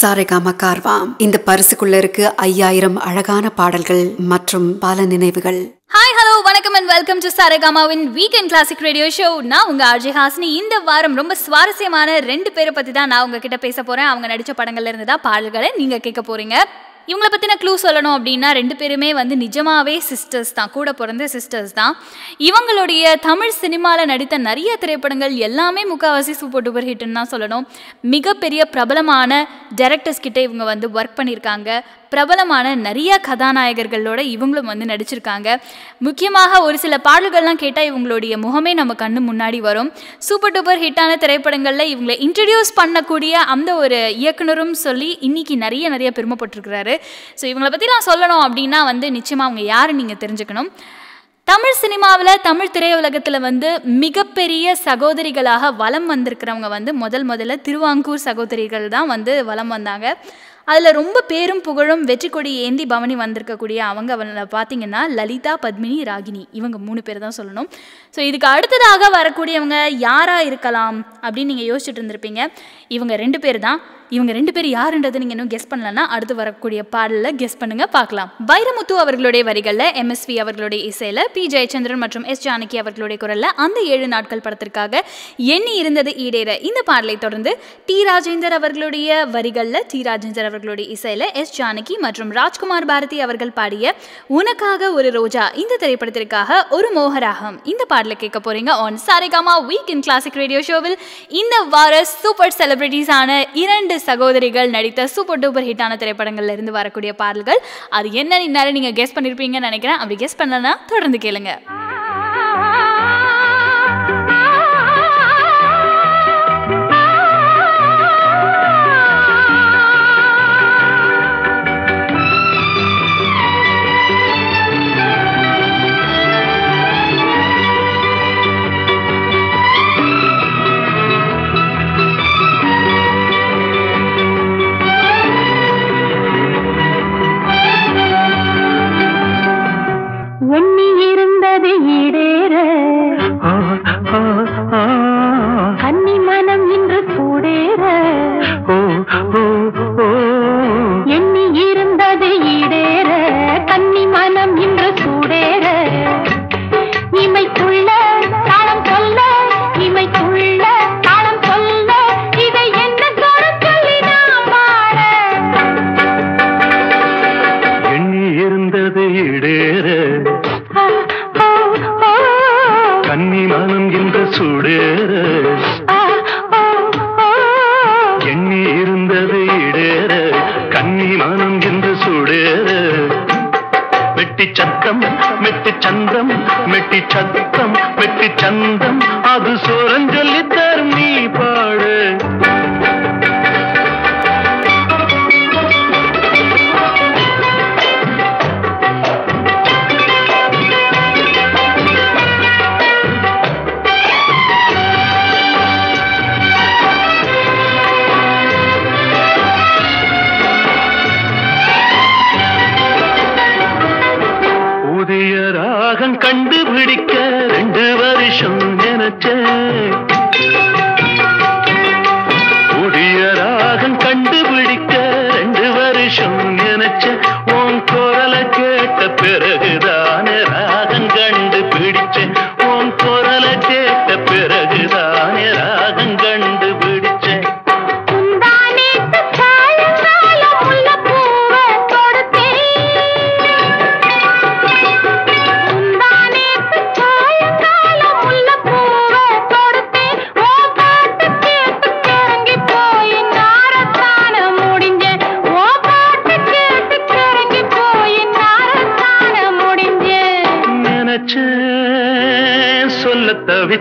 சாரேகாமா கார்வா. இந்த பரிசுக்குள்ள இருக்கு ஐயாயிரம் அழகான பாடல்கள் மற்றும் பல நினைவுகள். ஹாய் ஹலோ வணக்கம் அண்ட் வெல்கம் டு சாரேகாமாவின் வீக்கெண்ட் கிளாசிக் ரேடியோ ஷோ நான் உங்க ஆர்ஜி ஹாசினி. இந்த வாரம் ரொம்ப சுவாரஸ்யமான ரெண்டு பேரை பத்தி தான் நான் உங்ககிட்ட பேச போறேன். அவங்க நடிச்ச படங்கள்ல இருந்து தான் பாடல்களை நீங்க கேட்க போறீங்க. இவங்கள பற்றின க்ளூ சொல்லணும் அப்படின்னா ரெண்டு பேருமே வந்து நிஜமாகவே சிஸ்டர்ஸ் தான். கூட பிறந்த சிஸ்டர்ஸ் தான். இவங்களுடைய தமிழ் சினிமாவில் நடித்த நிறைய திரைப்படங்கள் எல்லாமே முக்கால்வாசி சூப்பர் டூப்பர் ஹிட்னு தான் சொல்லணும். மிகப்பெரிய பிரபலமான டேரக்டர்ஸ் கிட்டே இவங்க வந்து ஒர்க் பண்ணியிருக்காங்க. பிரபலமான நிறைய கதாநாயகர்களோட இவங்களும் வந்து நடிச்சிருக்காங்க. முக்கியமாக ஒரு சில பாடல்கள்லாம் கேட்டால் இவங்களுடைய முகமே நம்ம கண்ணு முன்னாடி வரும். சூப்பர் டூப்பர் ஹிட்டான திரைப்படங்களில் இவங்களை இன்ட்ரடியூஸ் பண்ணக்கூடிய அந்த ஒரு இயக்குனரும் சொல்லி இன்னைக்கு நிறைய நிறைய பெருமைப்பட்டிருக்கிறாரு. ஸோ இவங்களை பற்றி நான் சொல்லணும் அப்படின்னா வந்து நிச்சயமாக அவங்க யாருன்னு நீங்கள் தெரிஞ்சுக்கணும். தமிழ் சினிமாவில் தமிழ் திரையுலகத்தில் வந்து மிகப்பெரிய சகோதரிகளாக வலம் வந்திருக்கிறவங்க வந்து முதல் முதல்ல திருவாங்கூர் சகோதரிகள் தான் வந்து வலம் வந்தாங்க. அதில் ரொம்ப பேரும் புகழும் வெற்றி கொடி ஏந்தி பவனி வந்திருக்கக்கூடிய அவங்க அவங்கள பார்த்தீங்கன்னா லலிதா பத்மினி ராகினி. இவங்க மூணு பேர் தான் சொல்லணும். ஸோ இதுக்கு அடுத்ததாக வரக்கூடியவங்க யாராக இருக்கலாம் அப்படின்னு நீங்கள் யோசிச்சுட்டு இருந்திருப்பீங்க. இவங்க ரெண்டு பேர் தான். இவங்க ரெண்டு பேர் யாருன்றது நீங்கள் இன்னும் கெஸ் பண்ணலன்னா அடுத்து வரக்கூடிய பாடலில் கெஸ் பண்ணுங்க பார்க்கலாம். வைரமுத்து அவர்களுடைய வரிகளில் எம்எஸ்வி அவர்களுடைய இசையில் பி ஜெயச்சந்திரன் மற்றும் எஸ் ஜானகி அவர்களுடைய குரலில் அந்த ஏழு நாட்கள் படத்திற்காக எண்ணி இருந்தது ஈடேற. இந்த பாடலை தொடர்ந்து டி ராஜேந்தர் அவர்களுடைய வரிகளில் டி ராஜேந்தர் அவர்களுடைய இசையில் எஸ் ஜானகி மற்றும் ராஜ்குமார் பாரதி அவர்கள் பாடிய உனக்காக ஒரு ரோஜா இந்த திரைப்படத்திற்காக ஒரு மோகராகம். இந்த பாடலை கேட்க போறீங்க on Saregama week in classic radio ஷோவில் இந்த வார சூப்பர் செலிபிரிட்டிஸான இரண்டு சகோதரிகள் நடித்த சூப்பர் டூப்பர் ஹிட்டான திரைப்படங்கள்ல இருந்து வரக்கூடிய பாடல்கள். அது என்ன இந்நேரம் நீங்க கெஸ் பண்ணிருப்பீங்கன்னு நினைக்கிறேன். அப்படி கெஸ் பண்ணலன்னா தொடர்ந்து கேளுங்க.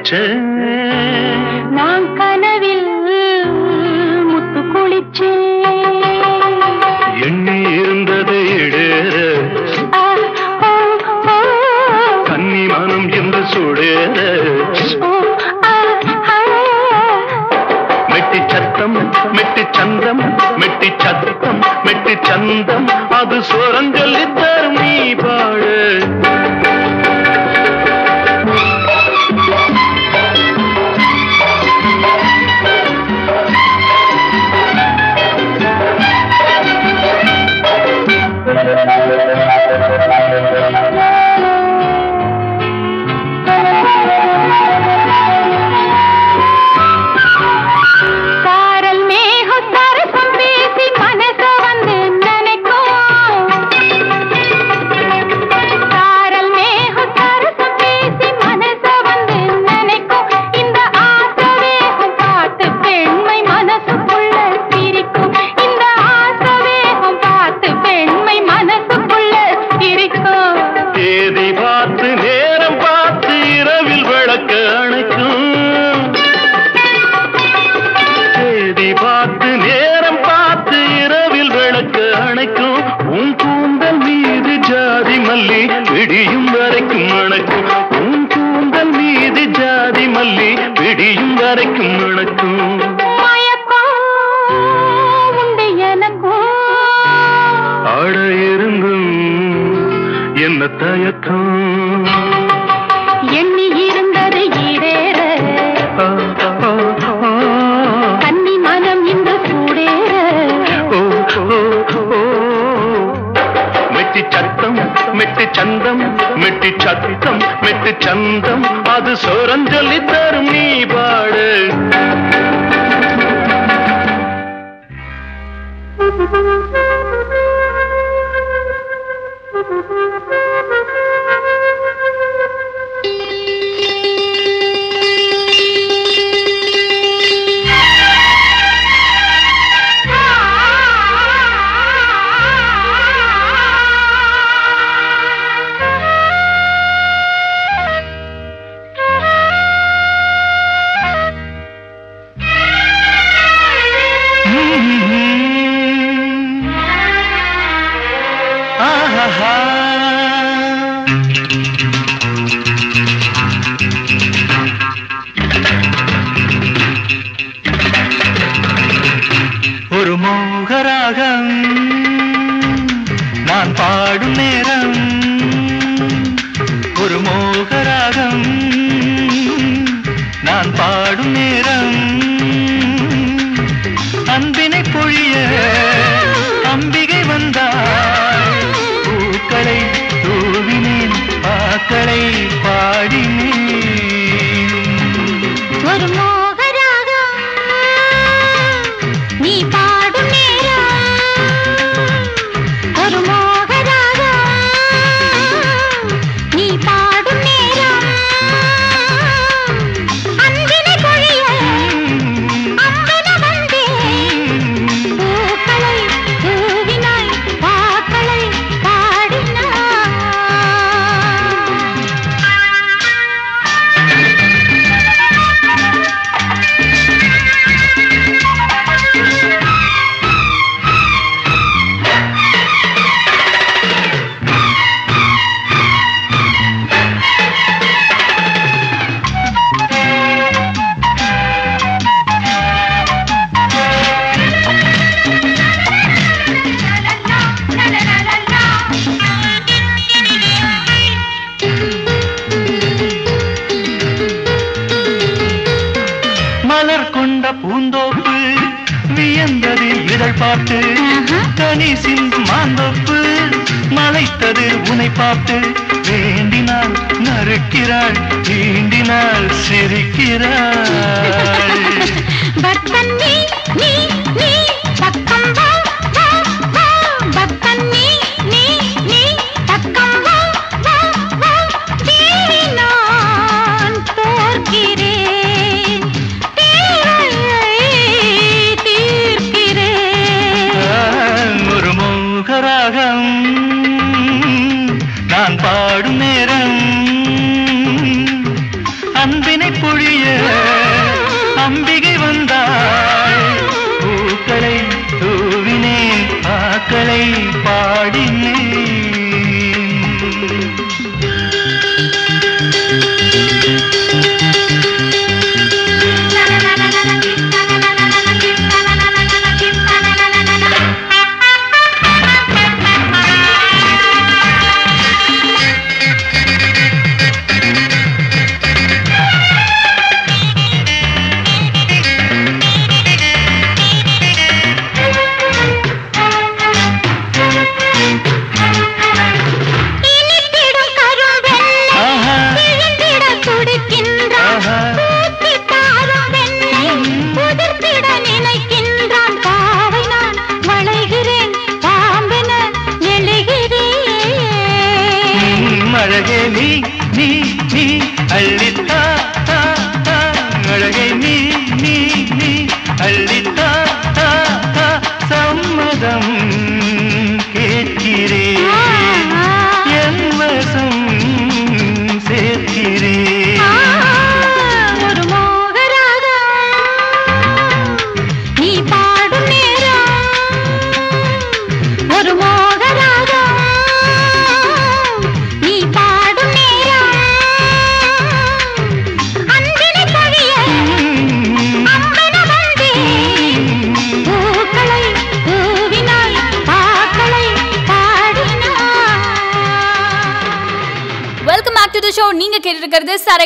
Peter. மெட்டி சத்தம் மெட்டு சந்தம் அது சொரஞ்சொல்லி தரும் நீ பாடு Thank you.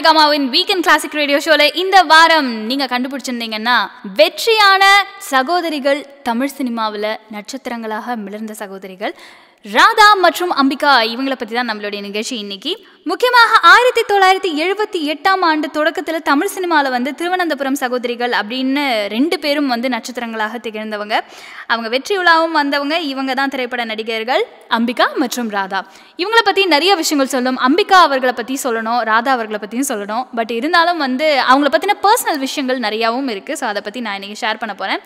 சரகமாவின் வீக்கெண்ட் கிளாசிக் ரேடியோ ஷோல இந்த வாரம் நீங்க கண்டுபிடிச்சிருந்தீங்கன்னா வெற்றியான சகோதரிகள் தமிழ் சினிமாவில் நட்சத்திரங்களாக மிளர்ந்த சகோதரிகள் ராதா மற்றும் அம்பிகா இவங்களை பற்றி தான் நம்மளுடைய நிகழ்ச்சி இன்னைக்கு. முக்கியமாக ஆயிரத்தி தொள்ளாயிரத்தி எழுபத்தி எட்டாம் ஆண்டு தொடக்கத்தில் தமிழ் சினிமாவில் வந்து திருவனந்தபுரம் சகோதரிகள் அப்படின்னு ரெண்டு பேரும் வந்து நட்சத்திரங்களாக திகழ்ந்தவங்க. அவங்க வெற்றி உலாவும் வந்தவங்க இவங்க தான் திரைப்பட நடிகர்கள் அம்பிகா மற்றும் ராதா. இவங்கள பற்றி நிறைய விஷயங்கள் சொல்லும் அம்பிகா அவர்களை பற்றி சொல்லணும் ராதா அவர்களை பற்றியும் சொல்லணும். பட் இருந்தாலும் வந்து அவங்கள பற்றின பர்சனல் விஷயங்கள் நிறையாவும் இருக்குது ஸோ அதை பற்றி நான் இன்றைக்கி ஷேர் பண்ண போகிறேன்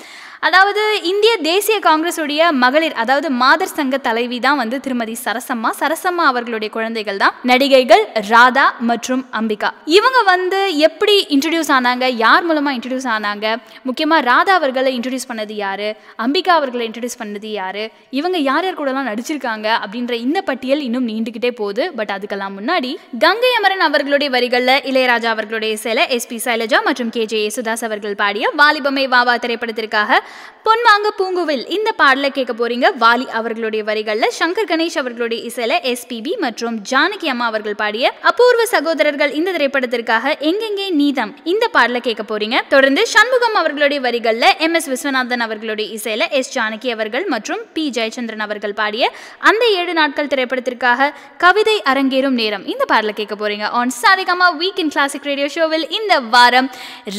அதாவது இந்திய தேசிய காங்கிரஸுடைய மகளிர் அதாவது மாதர் சங்க தலைவி தான் வந்து திருமதி சரசம்மா. சரசம்மா அவர்களுடைய குழந்தைகள் தான். நடிகைகள் ராதா மற்றும் அம்பிகா. இவங்க வந்து எப்படி இன்ட்ரடியூஸ் ஆனாங்க? யார் மூலமாக இன்ட்ரடியூஸ் ஆனாங்க? முக்கியமாக ராதா அவர்களை இன்ட்ரடியூஸ் பண்ணது யார்? அம்பிகா அவர்களை இன்ட்ரடியூஸ் பண்ணது யார்? இவங்க யார் யார் கூடலாம் நடிச்சிருக்காங்க? அப்படின்ற இந்த பட்டியல் இன்னும் நீண்டுகிட்டே போகுது. பட் அதுக்கெல்லாம் முன்னாடி கங்கை அமரன் அவர்களுடைய வரிகளில் இளையராஜா அவர்களுடைய இசையில எஸ்பி சைலஜா மற்றும் கே ஜே யேசுதாஸ் அவர்கள் பாடிய வாலிபமை வாவா திரைப்படத்திற்காக பொன்வாங்க பூங்குவில் இந்த பாடலை கேட்க போறீங்க. வாலி அவர்களுடைய வரிகளில் சங்கர் கணேஷ் அவர்களுடைய இசையில எஸ்பிபி மற்றும் ஜானகி அம்மா அவர்கள் பாடிய அபூர்வ சகோதரர்கள் இந்த திரைப்படத்திற்காக எங்கெங்கே நீதம் இந்த பாடலை கேட்க போறீங்க. தொடர்ந்து சண்முகம் அவர்களுடைய வரிகளில் எம் எஸ் விஸ்வநாதன் அவர்களுடைய இசையில எஸ் ஜானகி அவர்கள் மற்றும் பி ஜெயச்சந்திரன் அவர்கள் பாடிய அந்த ஏழு நாட்கள் திரைப்படத்திற்காக கவிதை அரங்கேறும் நேரம் இந்த பாடலை கேட்க போறீங்க. On Saregama week in classic radio ஷோவில் இந்த வாரம்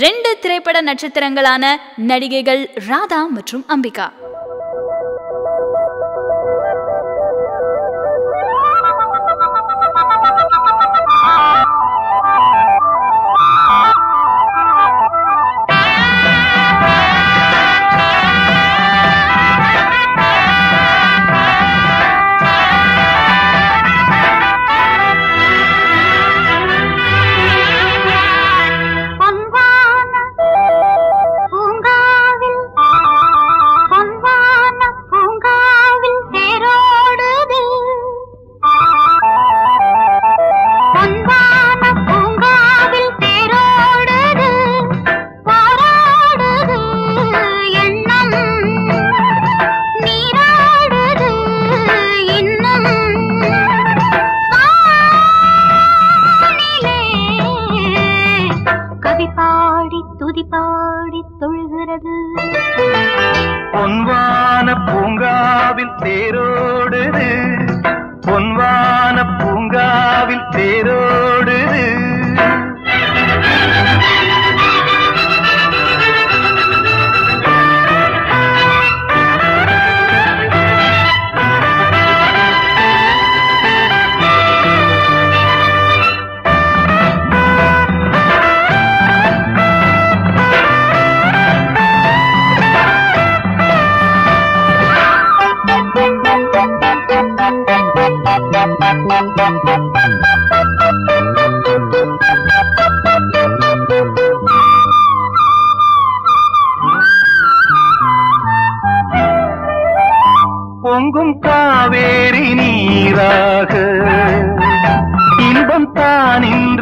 ரெண்டு திரைப்பட நட்சத்திரங்களான நடிகைகள் ராதா மற்றும் அம்பிகா.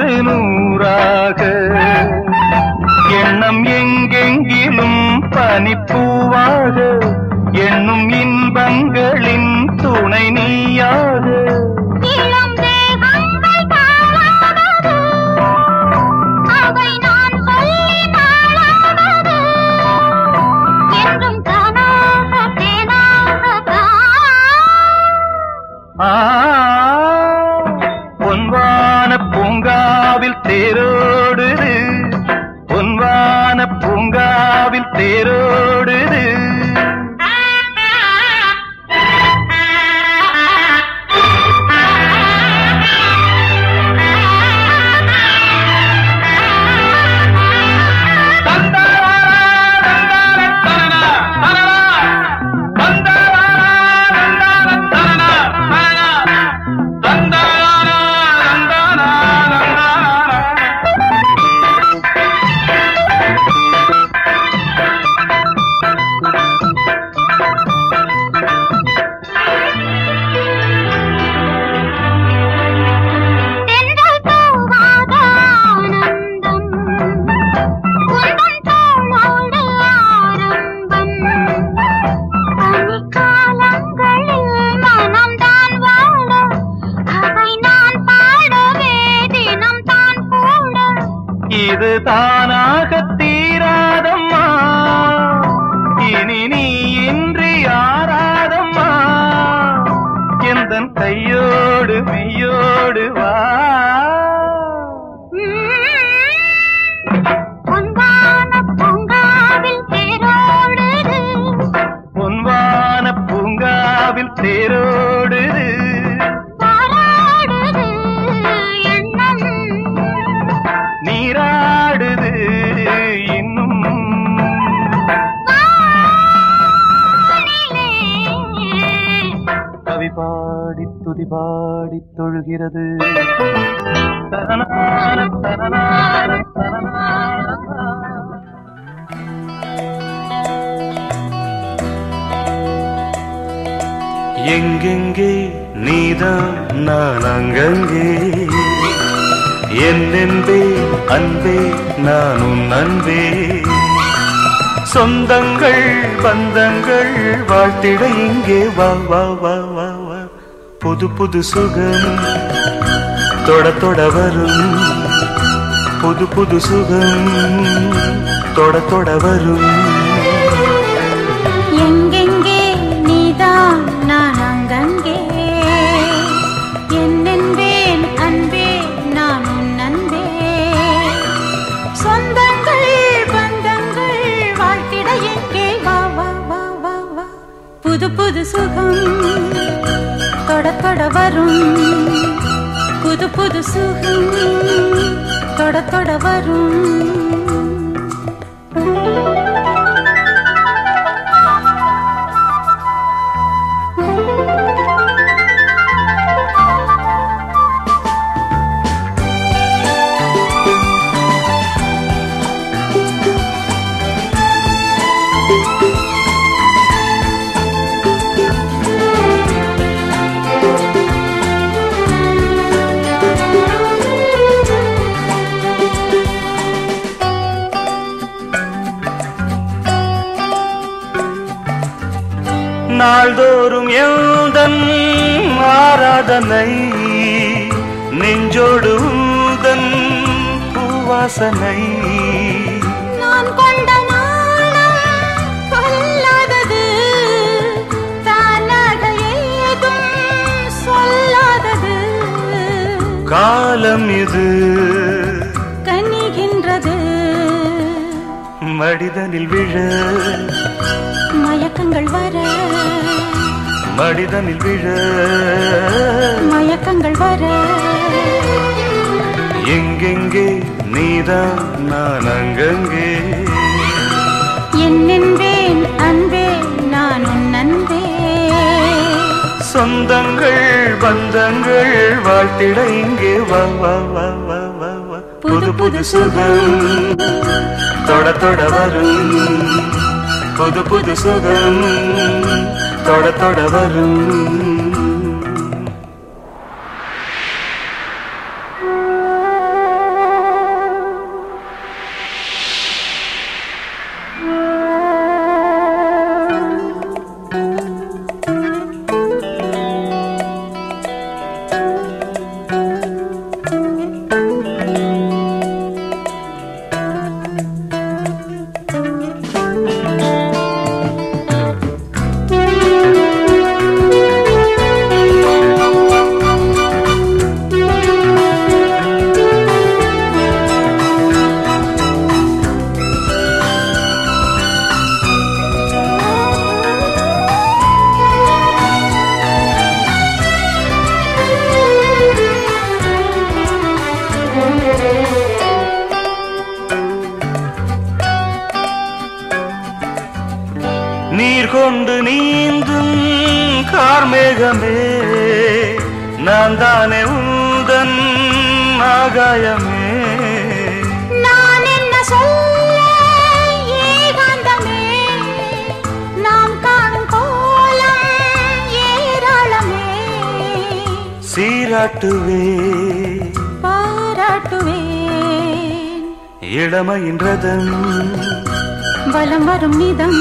தான் நூறாக. எண்ணம் எங்கெங்கிலும் பனிப்பூவாக. எண்ணும் இன்பங்களின் துணை பூங்காவில் நீராடுது இன்னும். கவி பாடி துதி பாடி தொழுகிறது. தரனான தரனான தரனான எங்கெங்கே நீதான் நான் அங்கங்கே. என்னென்பே அன்பே நானும் உன் அன்பே சொந்தங்கள் பந்தங்கள் வாழ்த்திட இங்கே வா வா வா வா வா. புது புது சுகம் தொட தொட வரும். புது புது சுகம் தொட தொட வரும். புது புது சுகம் தொடத்தொட வரும். புது புது சுகம் தொட தொட வரும். நாள்தோறும் எந்தன் ஆராதனை? நெஞ்சோடு ஊதன் பூவாசனை. நான் கொண்ட கொல்லாதது தானாக சொல்லாதது. காலம் இது கனிகின்றது. மடிதனில் விழ. மயக்கங்கள் வர மடிதனில் விழ. மயக்கங்கள் வர. எங்கெங்கே நீதான் நான் அங்கங்கே. என்னென்பேன் அன்பே நான் உன் அன்பே. சொந்தங்கள் பந்தங்கள் வாழ்த்திட இங்கே. வா வா வா வா வா வா. புது புது சுகம். தொட தொட வரும். புது புது சுகம். தொட தொட வரும். சீராட்டுவேன். பாராட்டுவேன். இளமையின் ரதம் பலம் வரும் நிதம்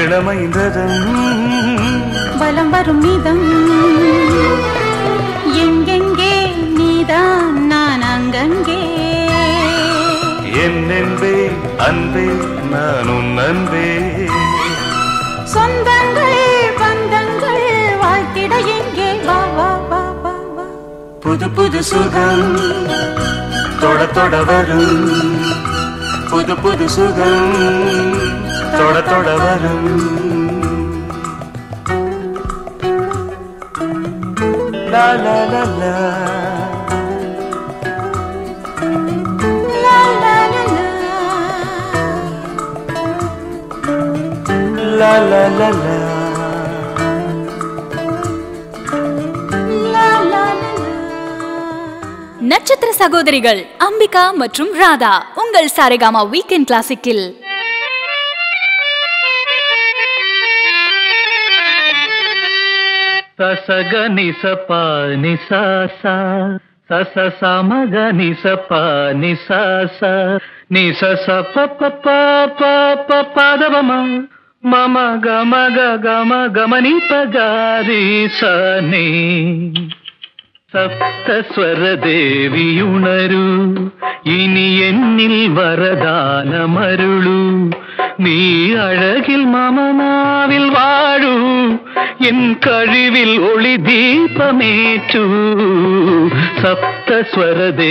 இளமையின் ரதம் பலம் வரும் நிதம் எங்கெங்கே நீதான் நான் அங்கங்கே. என் அன்பே அன்பே நான் உன் அன்பே சொந்தங்கள் பந்தங்கள் வாழ்த்திட எங்கே? புது புது சுகம் தொட தொட வரும். புது புது சுகம் தொட தொட வரும். la la la la La la la la நட்சத்திர சகோதரிகள் அம்பிகா மற்றும் ராதா உங்கள் சாரேகாமா வீக்கெண்ட் கிளாசிக்கில் சசக நிச பா நிசா சச சமக நிச பா நிசா நிச ச ப ப ப ப ப மம கம கம கமனி பகாரி சனி സപ്തസ്വരദേവിയുണരൂ. ഇനി എന്നിൽ വരദാനമരുളൂ. നീ അഴകിൽ മമനാവിൽ വാഴു. എൻ കഴിവിൽ ഒളി ദീപമേറ്റു. സപ്തസ്വരദേവിയുണരൂ.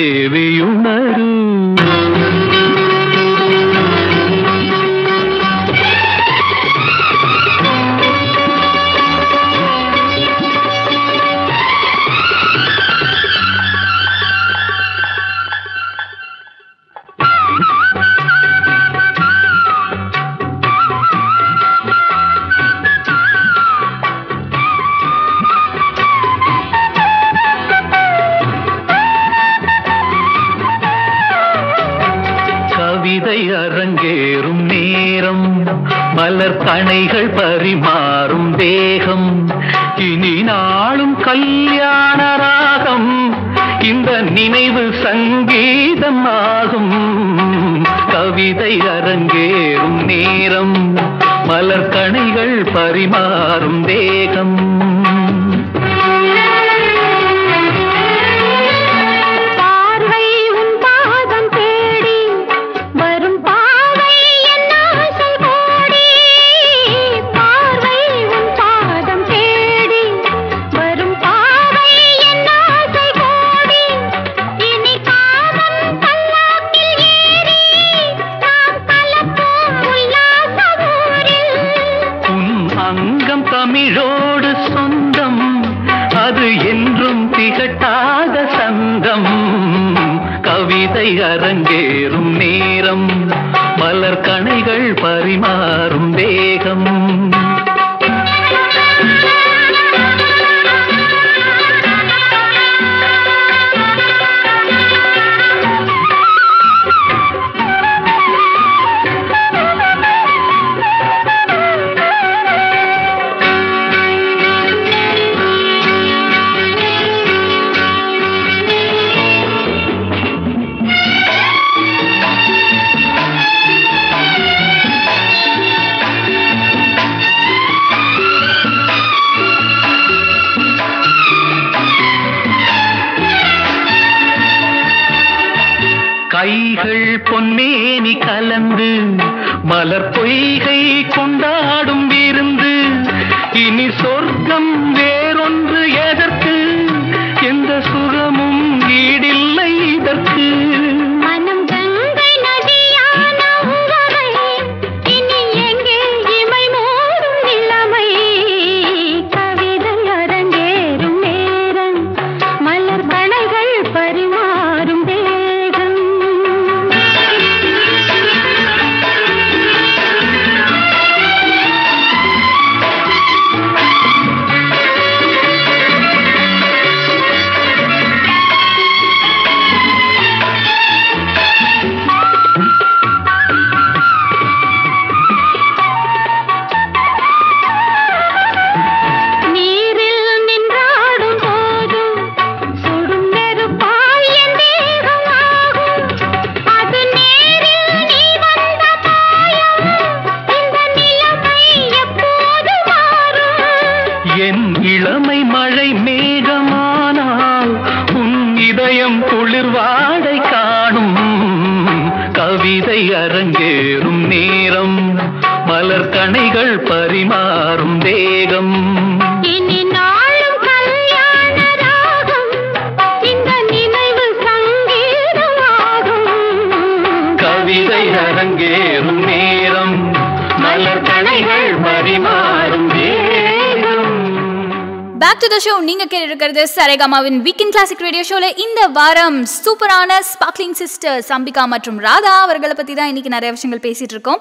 சரேகாமாவின் வீக்கெண்ட் கிளாசிக் ரேடியோ ஷோல இந்த வாரம் சூப்பரான ஸ்பார்க்லிங் சிஸ்டர்ஸ் அம்பிகா மற்றும் ராதா அவர்களை பத்தி தான் இன்னைக்கு நிறைய விஷயங்கள் பேசிட்டு இருக்கோம்.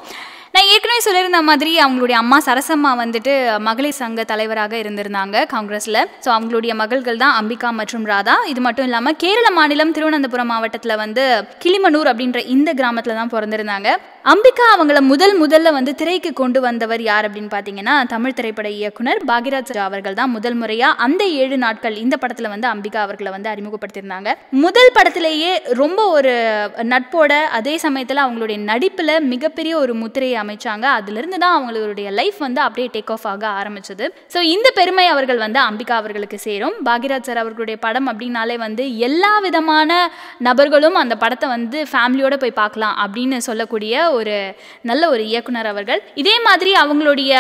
சொல்லியிருந்த மாதிரி அவங்களுடைய அம்மா சரசம்மா வந்துட்டு மகளிர் சங்க தலைவராக இருந்திருந்தாங்க காங்கிரஸில். ஸோ அவங்களுடைய மகள்கள் தான் அம்பிகா மற்றும் ராதா. இது மட்டும் இல்லாமல் கேரள மாநிலம் திருவனந்தபுரம் மாவட்டத்தில் வந்து கிளிமனூர் அப்படின்ற இந்த கிராமத்தில் தான் பிறந்திருந்தாங்க. அம்பிகா அவங்கள முதல் முதல்ல வந்து திரைக்கு கொண்டு வந்தவர் யார் அப்படின்னு பார்த்தீங்கன்னா தமிழ் திரைப்பட இயக்குனர் பாகிராஜ் அவர்கள் தான். முதல் முறையாக அந்த ஏழு நாட்கள் இந்த படத்தில் வந்து அம்பிகா அவர்களை வந்து அறிமுகப்படுத்தியிருந்தாங்க. முதல் படத்திலேயே ரொம்ப ஒரு நட்போட அதே சமயத்தில் அவங்களுடைய நடிப்பில் மிகப்பெரிய ஒரு முத்திரையை அமைச்சாங்க. அதுலேருந்து தான் அவங்களுடைய லைஃப் வந்து அப்படியே டேக் ஆஃப் ஆக ஆரம்பிச்சது. ஸோ இந்த பெருமை அவர்கள் வந்து அம்பிகா அவர்களுக்கு சேரும். பாகிராஜ் சார் அவர்களுடைய படம் அப்படின்னாலே வந்து எல்லா விதமான நபர்களும் அந்த படத்தை வந்து ஃபேமிலியோட போய் பார்க்கலாம் அப்படின்னு சொல்லக்கூடிய ஒரு நல்ல ஒரு இயக்குனர் அவர்கள். இதே மாதிரி அவங்களுடைய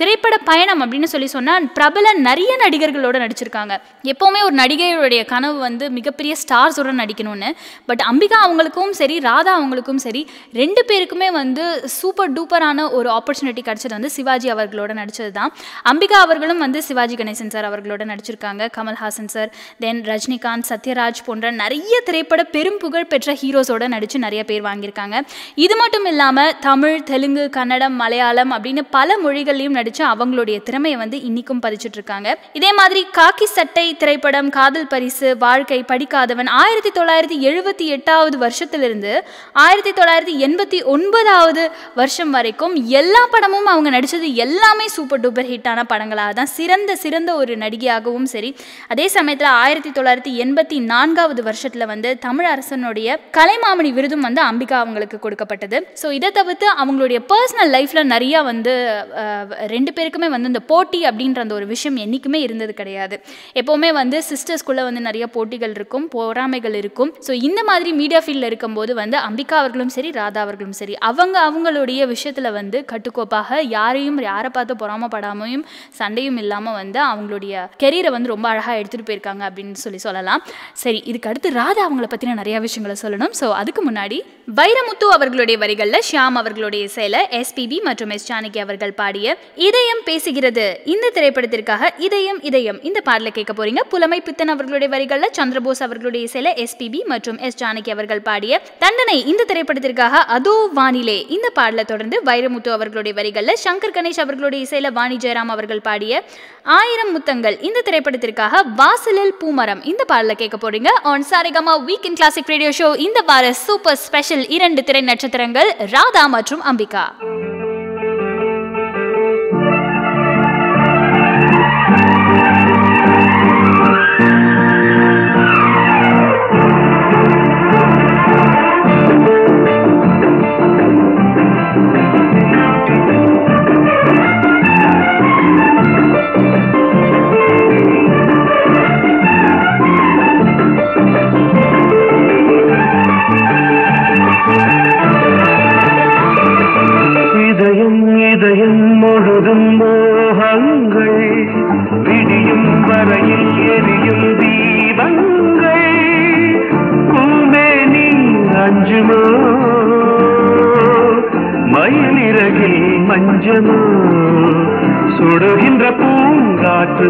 திரைப்பட பயணம் அப்படின்னு சொல்லி சொன்னால் பிரபல நிறைய நடிகர்களோட நடிச்சிருக்காங்க. எப்போவுமே ஒரு நடிகையுடைய கனவு வந்து மிகப்பெரிய ஸ்டார்ஸோட நடிக்கணும்னு. பட் அம்பிகா அவங்களுக்கும் சரி ராதா அவங்களுக்கும் சரி ரெண்டு பேருக்குமே வந்து சூப்பர் டூப்பரான ஒரு ஆப்பர்ச்சுனிட்டி கிடைச்சது வந்து சிவாஜி அவர்களோட நடித்தது தான் அம்பிகா அவர்களும் வந்து சிவாஜி கணேசன் சார் அவர்களோட நடிச்சிருக்காங்க. கமல்ஹாசன் சார் தென் ரஜினிகாந்த் சத்யராஜ் போன்ற நிறைய திரைப்பட பெரும் புகழ் பெற்ற ஹீரோஸோட நடித்து நிறைய பேர் வாங்கியிருக்காங்க. இது மட்டும் இல்லாமல் தமிழ் தெலுங்கு கன்னடம் மலையாளம் அப்படின்னு பல மொழிகள்லையும் நடித்து அவங்களுடைய திறமையை வந்து இன்னிக்கும் பதிச்சிட்ருக்காங்க. இதே மாதிரி காக்கி சட்டை திரைப்படம் காதல் பரிசு வாழ்க்கை படிக்காதவன் ஆயிரத்தி தொள்ளாயிரத்தி எழுபத்தி எட்டாவது வருஷத்திலிருந்து ஆயிரத்தி தொள்ளாயிரத்தி எண்பத்தி ஒன்பதாவது வருஷம் வரைக்கும் எல்லா படமும் அவங்க நடித்தது எல்லாமே சூப்பர் டூப்பர் ஹிட்டான படங்களாக தான் சிறந்த சிறந்த ஒரு நடிகையாகவும் சரி. அதே சமயத்தில் ஆயிரத்தி தொள்ளாயிரத்தி எண்பத்தி நான்காவது வருஷத்தில் வந்து தமிழ் அரசனுடைய கலைமாமணி விருதும் வந்து அம்பிகா அவங்களுக்கு கொடுக்கப்பட்டது. ஸோ இதை தவிர்த்து அவங்களுடைய பர்சனல் லைஃப்பில் நிறையா வந்து ரெண்டு பேருக்குமே வந்து இந்த போட்டி அப்படின்ற அந்த ஒரு விஷயம் என்றைக்குமே இருந்தது கிடையாது. எப்போவுமே வந்து சிஸ்டர்ஸ்குள்ளே வந்து நிறைய போட்டிகள் இருக்கும் பொறாமைகள் இருக்கும். ஸோ இந்த மாதிரி மீடியா ஃபீல்டில் இருக்கும்போது வந்து அம்பிகா அவர்களும் சரி ராதா அவர்களும் சரி அவங்க அவங்களுடைய விஷயத்தில் வந்து கட்டுக்கோப்பாக யாரையும் யாரை பார்த்து பொறாமப்படாமையும் சண்டையும் இல்லாமல் வந்து அவங்களுடைய கெரியரை வந்து ரொம்ப அழகாக எடுத்துகிட்டு போயிருக்காங்க அப்படின்னு சொல்லி சொல்லலாம். சரி இதுக்கு அடுத்து ராதா அவங்கள பற்றின நிறைய விஷயங்களை சொல்லணும். ஸோ அதுக்கு முன்னாடி வைரமுத்து அவர்களுடைய வரிகளில் ஷியாம் அவர்களுடைய இசையில எஸ்பிபி மற்றும் எஸ் ஜானகி அவர்கள் பாடிய இதயம் பேசுகிறது. இந்த திரைப்படத்திற்காக இதயம் இதயம் இந்த பாடலை கேட்க போறீங்க. புலமை பித்தன் அவர்களுடைய வரிகளில் சந்திரபோஸ் அவர்களுடைய இசையில எஸ்பிபி மற்றும் எஸ் ஜானகி அவர்கள் பாடிய தண்டனை இந்த திரைப்படத்திற்காக அதோ வானிலே இந்த பாடலை தொடர்ந்து வைர வைரமுத்து அவர்களுடைய வரிகளில் சங்கர் கணேஷ் அவர்களுடைய இசையில வாணி ஜெயராம் அவர்கள் பாடிய ஆயிரம் முத்தங்கள் இந்த திரைப்படத்திற்காக வாசலில் பூமரம். இந்த பாடலை கேட்க போறீங்க. On Saregama week in classic radio show இந்த வார சூப்பர் ஸ்பெஷல் இரண்டு திரை நட்சத்திரங்கள் ராதா மற்றும் அம்பிகா.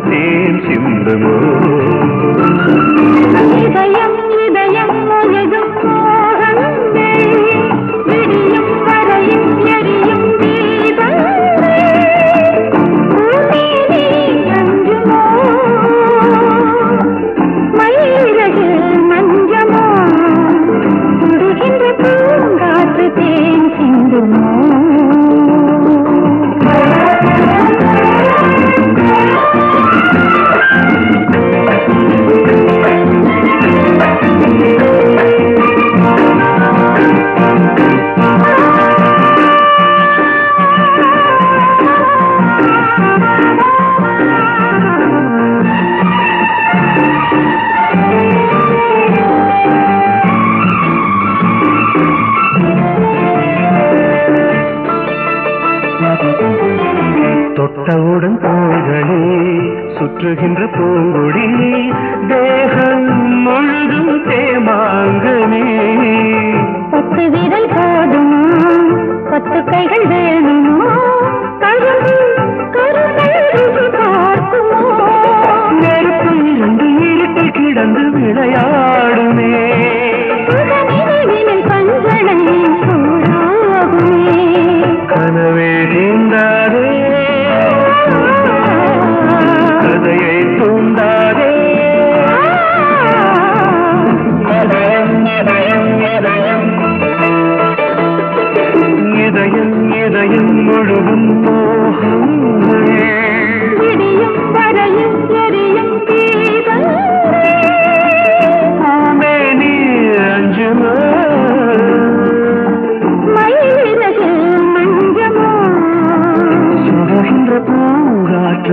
தேன் சிந்துமோ தொட்டவுடன் தோள்களே சுற்றுகின்ற பூங்குடி தேகம் முழுதும் தேமாங்கனே பத்து விரல் போதுமா? பத்து கைகள் வேணுமா?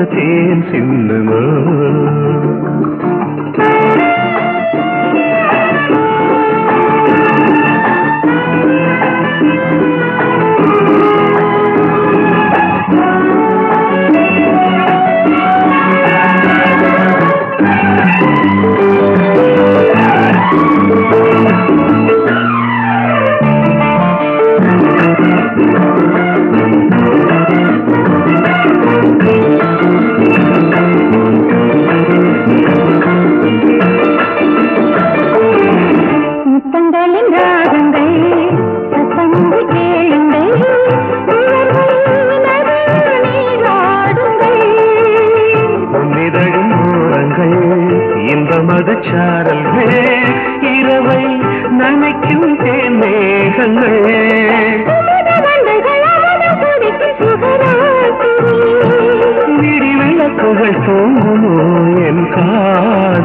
teens in the moon.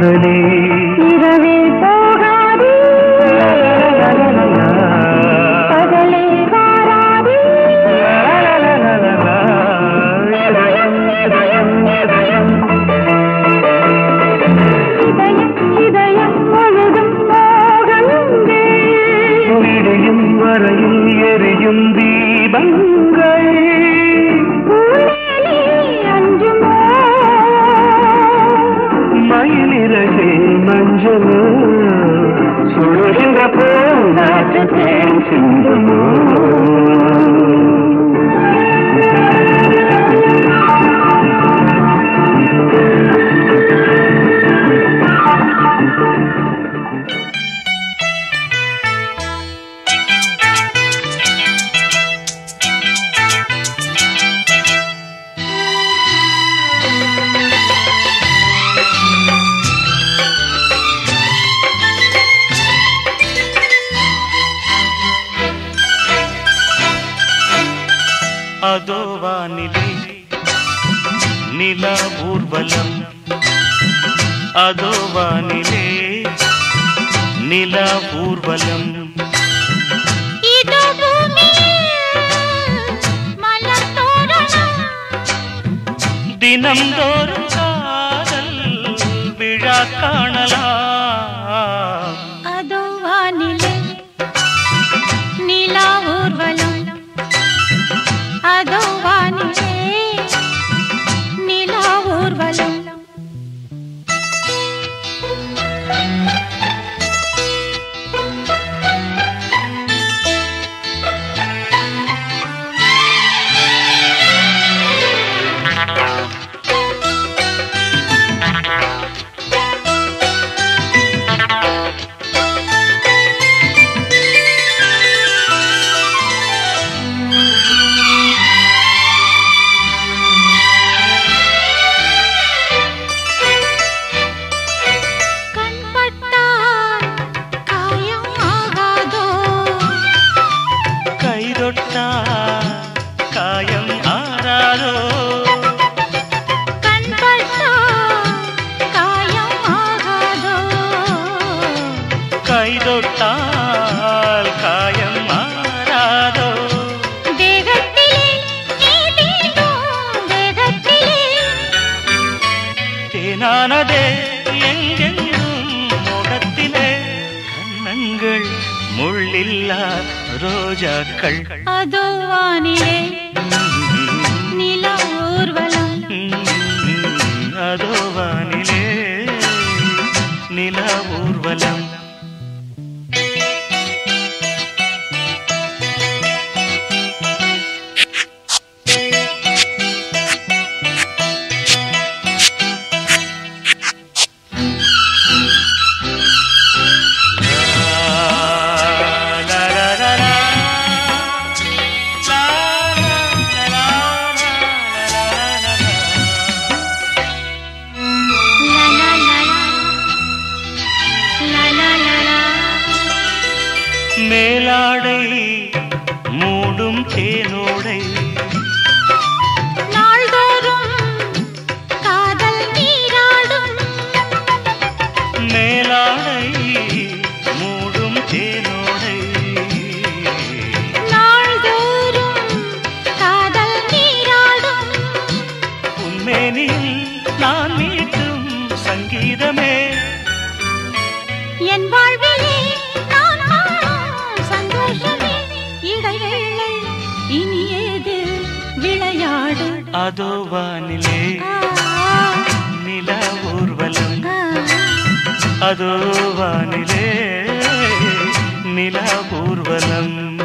காதலே அதோ வானிலே நில ஊர்வலம். அதோ வானிலே நில ஊர்வலம்.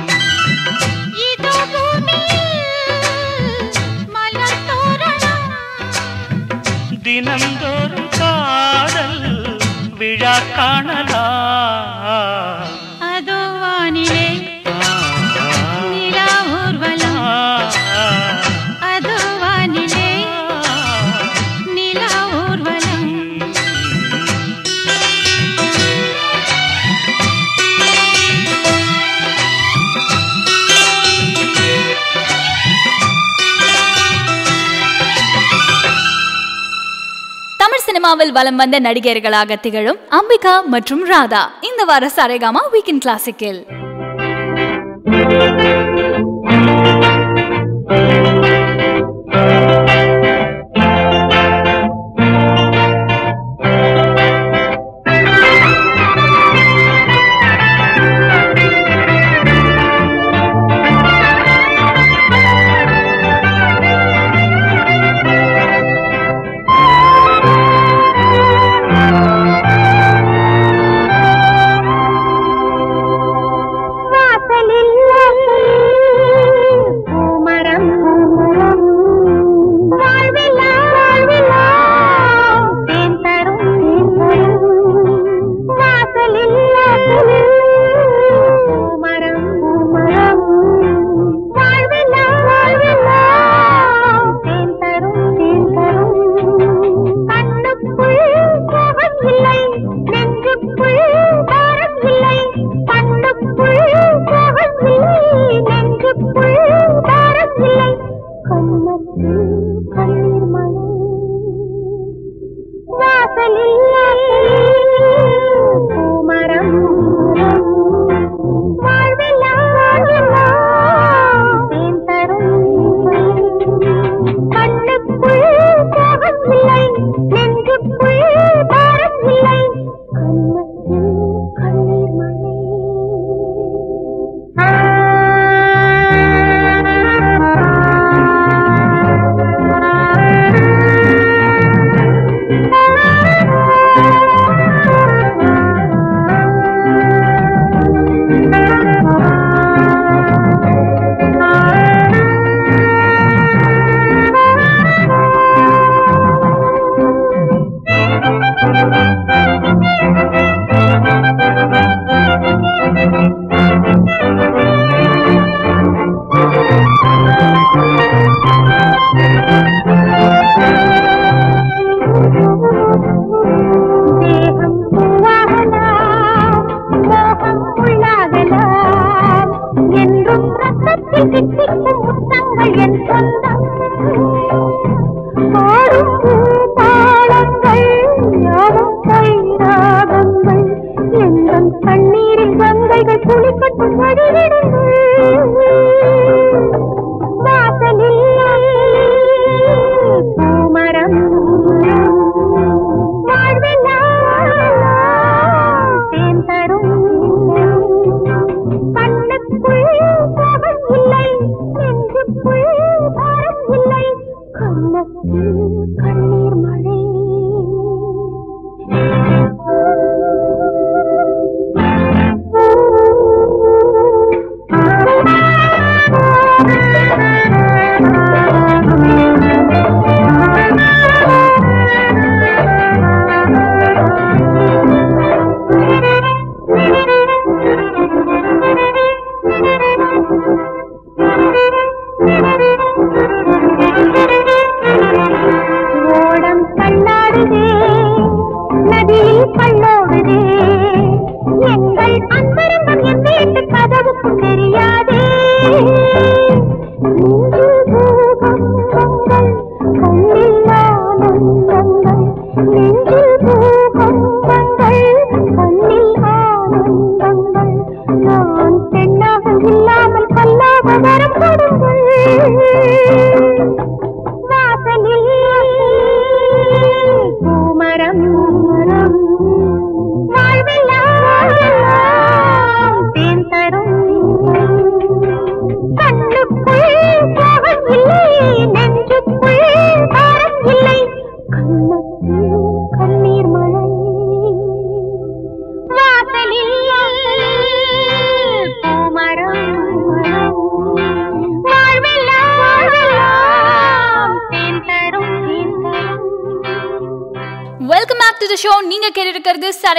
தினந்தோறும் காதல் விழா காணலா. சினிமாவில் வலம் வந்த நடிகர்களாக திகழும் அம்பிகா மற்றும் ராதா. இந்த வார சரேகாமா வீக்கெண்ட் கிளாசிக்கில் கண்ணும்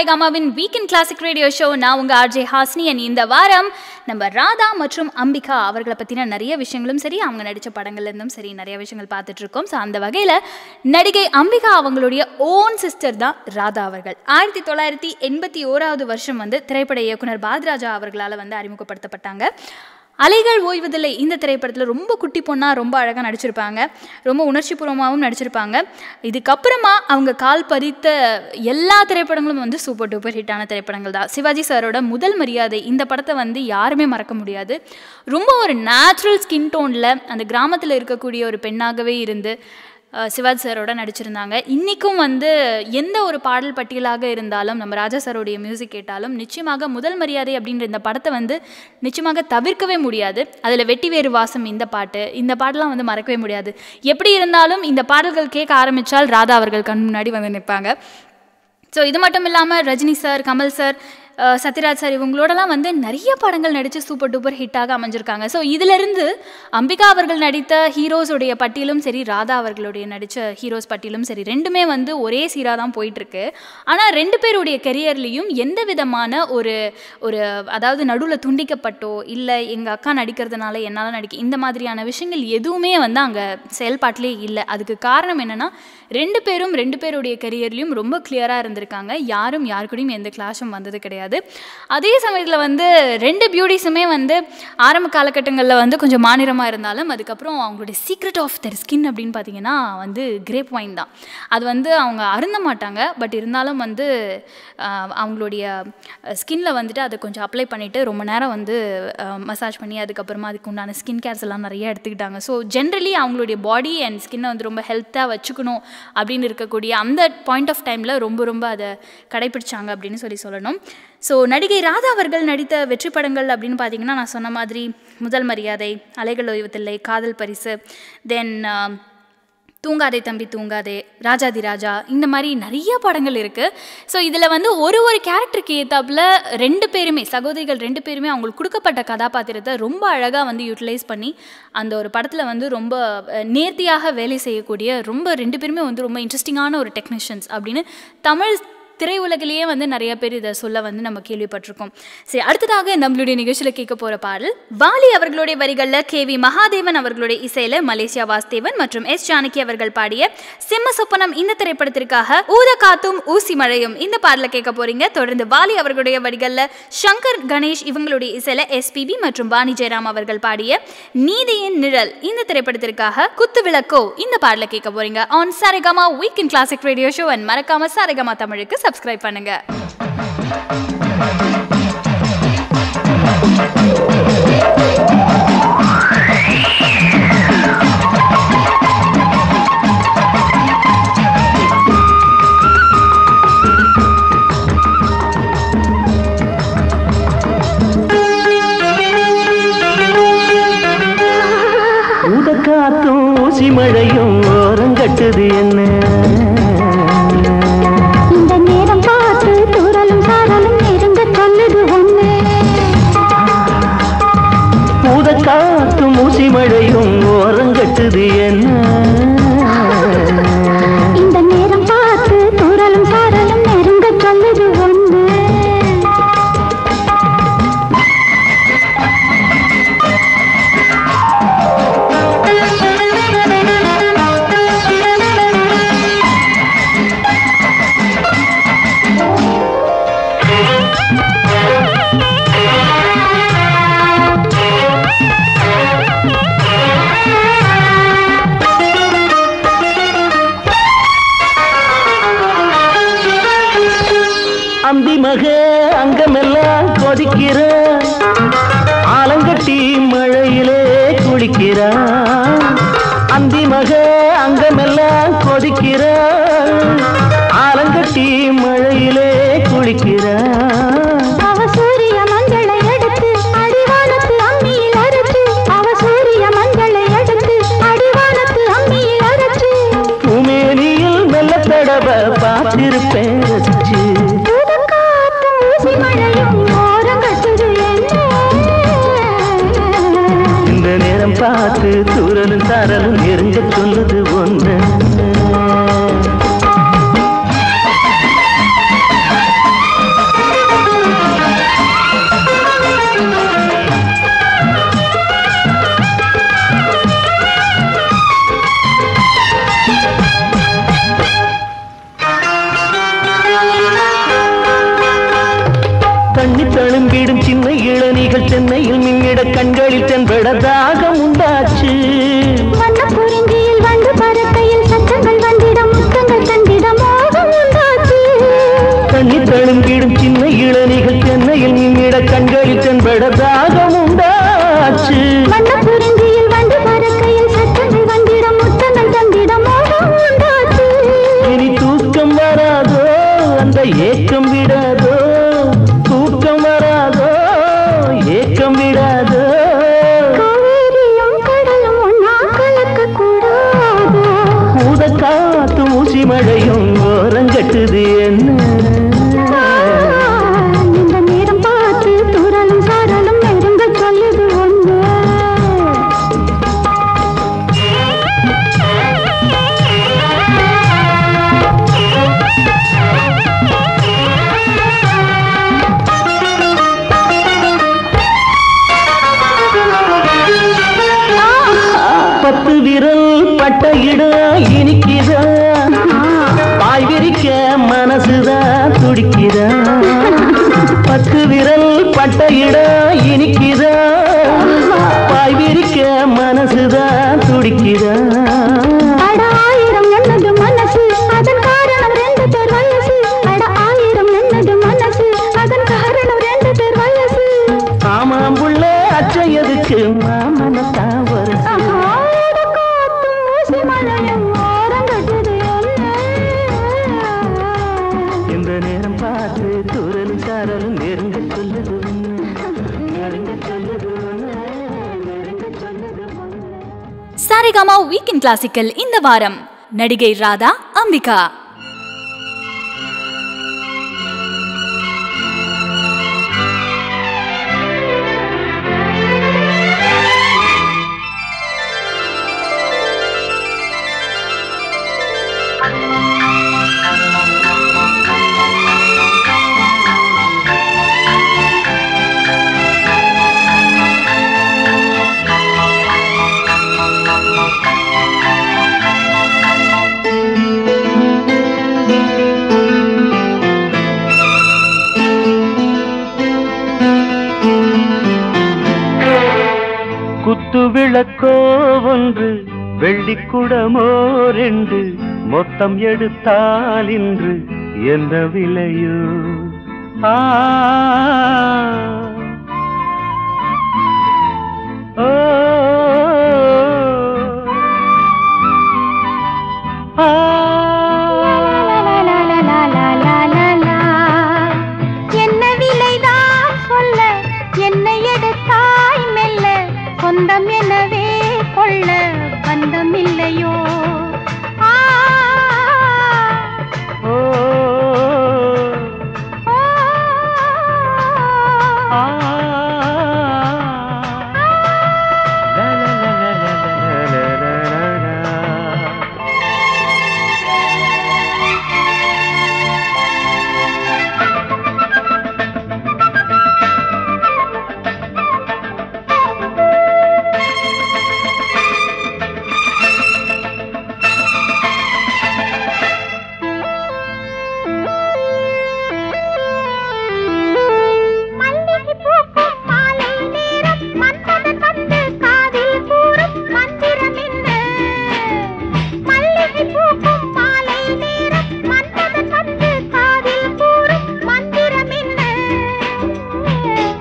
கமாவின் வீக்கெண்ட் கிளாசிக் ரேடியோ ஷோ நான் உங்கள் ஆர்ஜே ஹாஸ்னி அண்ட் இந்த வாரம் நம்ம ராதா மற்றும் அம்பிகா அவர்களை பற்றின நிறைய விஷயங்களும் சரி அவங்க நடித்த படங்கள்லேருந்தும் சரி நிறைய விஷயங்கள் பார்த்துட்ருக்கோம். ஸோ அந்த வகையில் நடிகை அம்பிகா அவங்களுடைய ஓன் சிஸ்டர் தான் ராதா அவர்கள். ஆயிரத்தி தொள்ளாயிரத்தி எண்பத்தி ஓராவது வருஷம் வந்து திரைப்பட இயக்குனர் பாத்ராஜா அவர்களால் வந்து அறிமுகப்படுத்தப்பட்டாங்க. அலைகள் ஓய்வதில்லை. இந்த திரைப்படத்தில் ரொம்ப குட்டி பொண்ணாக ரொம்ப அழகாக நடிச்சிருப்பாங்க. ரொம்ப உணர்ச்சிபூர்வமாகவும் நடிச்சிருப்பாங்க. இதுக்கப்புறமா அவங்க கால் பறித்த எல்லா திரைப்படங்களும் வந்து சூப்பர் டூப்பர் ஹிட்டான திரைப்படங்கள் தான். சிவாஜி சாரோட முதல் மரியாதை இந்த படத்தை வந்து யாருமே மறக்க முடியாது. ரொம்ப ஒரு நேச்சுரல் ஸ்கின் டோனில் அந்த கிராமத்தில் இருக்கக்கூடிய ஒரு பெண்ணாகவே இருந்து சிவாஜி சாரோட நடிச்சிருந்தாங்க. இன்றைக்கும் வந்து எந்த ஒரு பாடல் பட்டியலாக இருந்தாலும் நம்ம ராஜா சாரோடைய மியூசிக் கேட்டாலும் நிச்சயமாக முதல் மரியாதை அப்படின்ற இந்த படத்தை வந்து நிச்சயமாக தவிர்க்கவே முடியாது. அதில் வெட்டி வேறு வாசம் இந்த பாட்டு. இந்த பாட்டெலாம் வந்து மறக்கவே முடியாது. எப்படி இருந்தாலும் இந்த பாடல்கள் கேட்க ஆரம்பித்தால் ராதா அவர்கள் கண் முன்னாடி வந்து நிற்பாங்க. ஸோ இது மட்டும் இல்லாமல் Rajini sir Kamal sir Sathyaraj sir இவங்களோடலாம் வந்து நிறைய படங்கள் நடித்து சூப்பர் டூப்பர் ஹிட்டாக அமைஞ்சிருக்காங்க. ஸோ இதிலிருந்து அம்பிகா அவர்கள் நடித்த ஹீரோஸுடைய பட்டியலும் சரி ராதா அவர்களுடைய நடித்த ஹீரோஸ் பட்டியலும் சரி ரெண்டுமே வந்து ஒரே சீராக தான் போயிட்டுருக்கு. ஆனால் ரெண்டு பேருடைய கெரியர்லேயும் எந்த விதமான ஒரு ஒரு அதாவது நடுவில் துண்டிக்கப்பட்டோ இல்லை எங்கள் அக்கா நடிக்கிறதுனால என்னால் நடிக்க இந்த மாதிரியான விஷயங்கள் எதுவுமே வந்து அங்கே செயல்பாட்டிலே இல்லை. அதுக்கு காரணம் என்னென்னா ரெண்டு பேரும் ரெண்டு பேருடைய கெரியர்லையும் ரொம்ப கிளியராக இருந்திருக்காங்க. யாரும் யாருக்கூடையும் எந்த கிளாஷும் வந்தது கிடையாது. அதே சமயத்தில் வந்து ரெண்டு பியூட்டிஸுமே வந்து ஆரம்ப காலகட்டங்களில் வந்து கொஞ்சம் மாநிலமாக இருந்தாலும் அதுக்கப்புறம் அவங்களுடைய சீக்ரெட் ஆஃப் தர் ஸ்கின் அப்படின்னு பார்த்தீங்கன்னா வந்து கிரேப் வைன் தான். அது வந்து அவங்க அருந்த மாட்டாங்க. பட் இருந்தாலும் வந்து அவங்களுடைய ஸ்கின்ல வந்துட்டு அதை கொஞ்சம் அப்ளை பண்ணிவிட்டு ரொம்ப நேரம் வந்து மசாஜ் பண்ணி அதுக்கப்புறமா அதுக்கு உண்டான ஸ்கின் கேர்ஸ் எல்லாம் நிறைய எடுத்துக்கிட்டாங்க. ஸோ ஜென்ரலி அவங்களுடைய பாடி அண்ட் ஸ்கின்னை வந்து ரொம்ப ஹெல்த்தாக வச்சுக்கணும் அப்படின்னு இருக்கக்கூடிய அந்த பாயிண்ட் ஆஃப் டைமில் ரொம்ப ரொம்ப அதை கடைபிடிச்சாங்க அப்படின்னு சொல்லி சொல்லணும். ஸோ நடிகை ராதா அவர்கள் நடித்த வெற்றி படங்கள் அப்படின்னு பார்த்தீங்கன்னா நான் சொன்ன மாதிரி முதல் மரியாதை அலைகள் ஓய்வதில்லை காதல் பரிசு தென் தூங்காதே தம்பி தூங்காதே. ராஜாதி ராஜா இந்த மாதிரி நிறைய படங்கள் இருக்குது ஸோ இதில் வந்து ஒரு ஒரு கேரக்டருக்கு ஏற்றாப்புல ரெண்டு பேருமே சகோதரிகள் ரெண்டு பேருமே அவங்களுக்கு கொடுக்கப்பட்ட கதாபாத்திரத்தை ரொம்ப அழகாக வந்து யூட்டிலைஸ் பண்ணி அந்த ஒரு படத்தில் வந்து ரொம்ப நேர்த்தியாக வேலை செய்யக்கூடிய ரொம்ப ரெண்டு பேருமே வந்து ரொம்ப இன்ட்ரெஸ்டிங்கான ஒரு டெக்னீஷியன்ஸ் அப்படின்னு தமிழ் திரையுலகிலேயே வந்து நிறைய பேர் இதை சொல்ல வந்து நம்ம கேள்விப்பட்டிருக்கோம். சரி அடுத்ததாக நம்மளுடைய நிகழ்ச்சியில் கேட்க போகிற பாடல் வாலி அவர்களுடைய வரிகளில் கே வி மகாதேவன் அவர்களுடைய இசையில் மலேசியா வாஸ்தேவன் மற்றும் எஸ் ஜானகி அவர்கள் பாடிய சிம்ம சொப்பனம் இந்த திரைப்படத்திற்காக ஊத காத்தும் ஊசி மழையும் இந்த பாடலை கேட்க போறீங்க. தொடர்ந்து வாலி அவர்களுடைய வரிகளில் சங்கர் கணேஷ் இவங்களுடைய இசையில் எஸ்பிபி மற்றும் வாணி ஜெயராம் அவர்கள் பாடிய நீதியின் நிழல் இந்த திரைப்படத்திற்காக குத்து விளக்கோ இந்த பாடலை கேட்க போறீங்க. On Saregama weekend classic radio show and மறக்காம சாரகமா தமிழுக்கு சப்ஸ்கிரைப் பண்ணுங்கள் காத்தும் ஊசி மழையும் ஓரங்கட்டுது என்ன? தேட கண்களில் சென்றட தாகம் உண்டாச்சு. வந்து பறக்கையில் சத்தங்கள் வந்திடம் முத்தங்கள் கண்டிடம் தண்ணி தழும்பிடும் சின்ன இளநிகள் சென்னையில் நின்னிட கண்களில் சென்பட உண்டாச்சு. சாரிகாமா வீக்கெண்ட் கிளாசிக்கல் இந்த வாரம். நடிகை ராதா அம்பிகா. குடமோ ரெண்டு மொத்தம் எடுத்தால் இன்று என்ன விலையோ? ஆ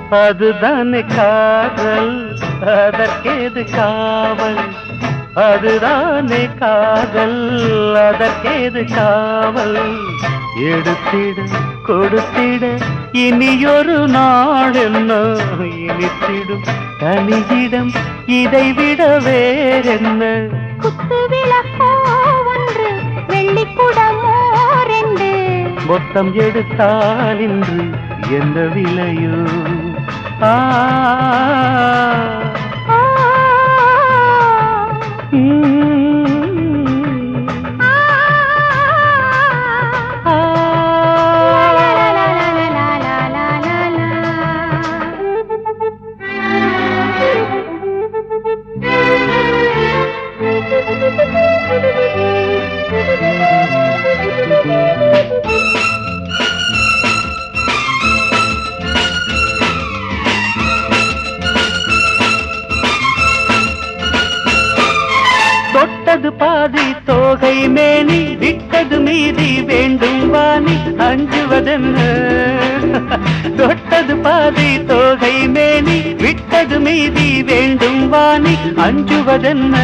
அதுதானே காதல். அதற்கேது காவல். அதுதானே காதல். அதற்கேது காவல். எடுத்திட கொடுத்திட இனியொரு நாள் என்ன? இனித்திடும் தனியிடம் இதைவிட வேறென்ன? குத்து விளக்கோ ஒன்று வெள்ளிக்குடமோ ரெண்டு. மொத்தம் எடுத்தால் இன்று எந்த விலையோ? ஆ ஆ, ம், தொட்டது தோகை மேனி விட்டது மீதி வேண்டும் வாணி அஞ்சுவதென்ன தொட்டது பாதி தோகை மேனி விட்டது மீதி வேண்டும் வாணி அஞ்சுவதென்ன